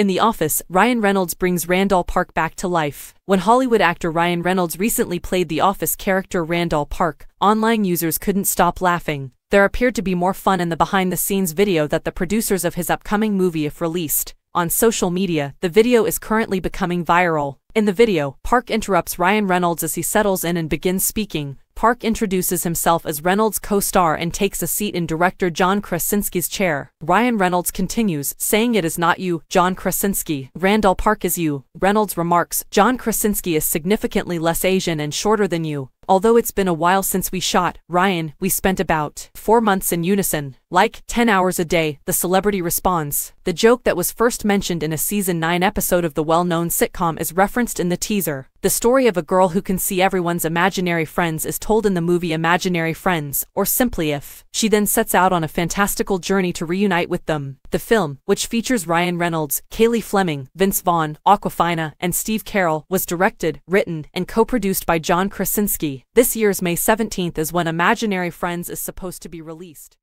In The Office, Ryan Reynolds brings Randall Park back to life. When Hollywood actor Ryan Reynolds recently played The Office character Randall Park, online users couldn't stop laughing. There appeared to be more fun in the behind-the-scenes video that the producers of his upcoming movie if released. On social media, the video is currently becoming viral. In the video, Park interrupts Ryan Reynolds as he settles in and begins speaking, Park introduces himself as Reynolds' co-star and takes a seat in director John Krasinski's chair. Ryan Reynolds continues, saying it is not you, John Krasinski. Randall Park is you. Reynolds remarks, John Krasinski is significantly less Asian and shorter than you. Although it's been a while since we shot, Ryan, we spent about four months in unison. Like 10 hours a day, the celebrity responds. The joke that was first mentioned in a season 9 episode of the well-known sitcom is referenced in the teaser. The story of a girl who can see everyone's imaginary friends is told in the movie Imaginary Friends, or simply If. She then sets out on a fantastical journey to reunite with them. The film, which features Ryan Reynolds, Cailey Fleming, Vince Vaughn, Awkwafina, and Steve Carell, was directed, written, and co-produced by John Krasinski. This year's May 17th is when Imaginary Friends is supposed to be released.